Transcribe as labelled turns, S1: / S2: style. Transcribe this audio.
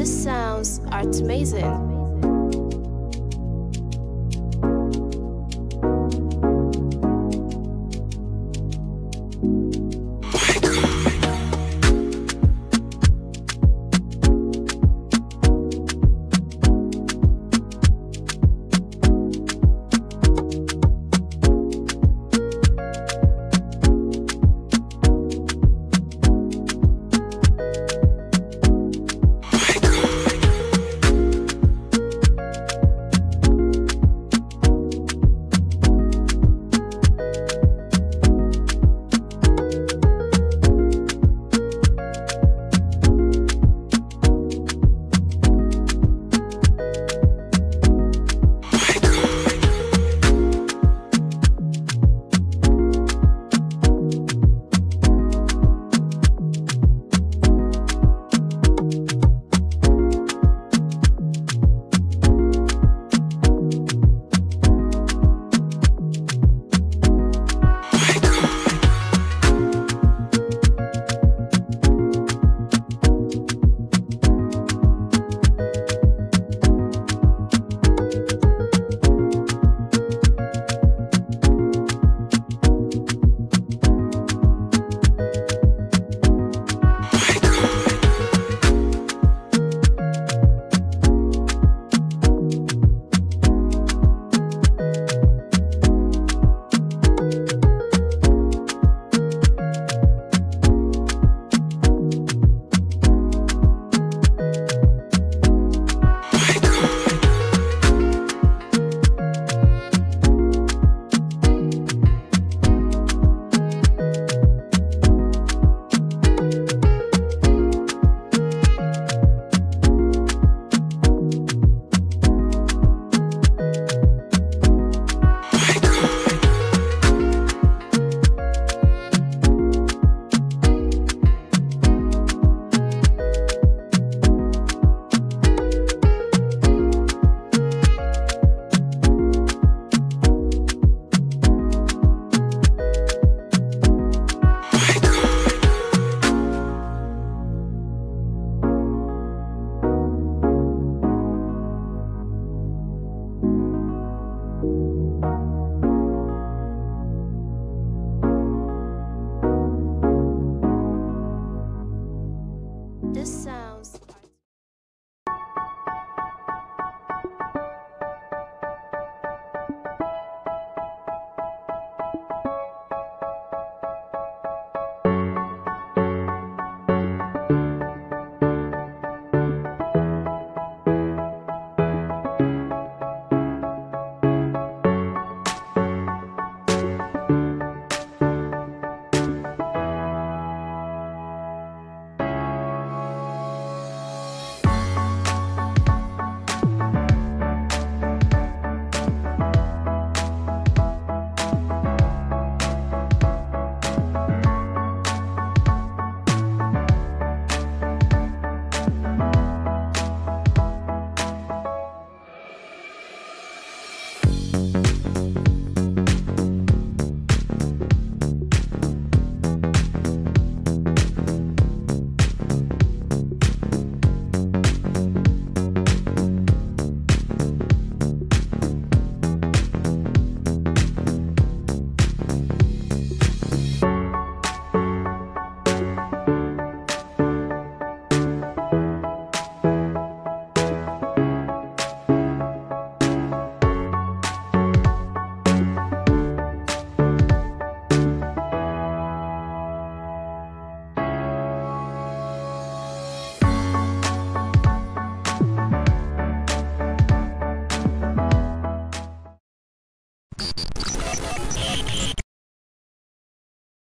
S1: These sounds are amazing.